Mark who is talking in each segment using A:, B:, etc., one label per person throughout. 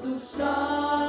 A: do chá.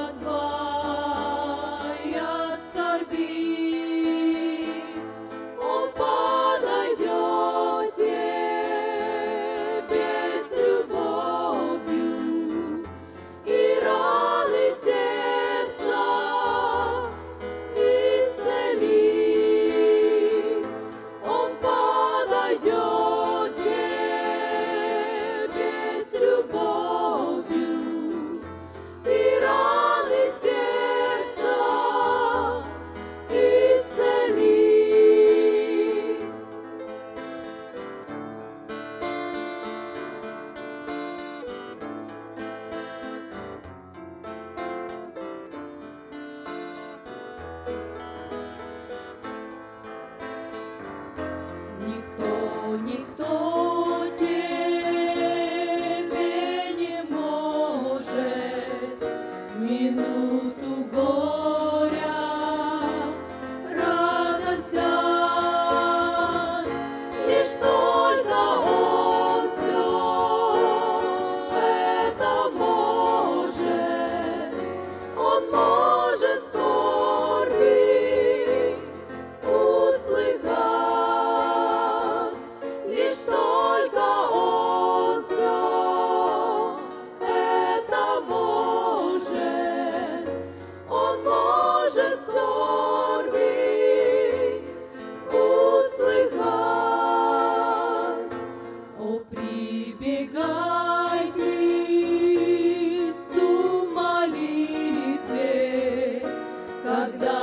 A: Когда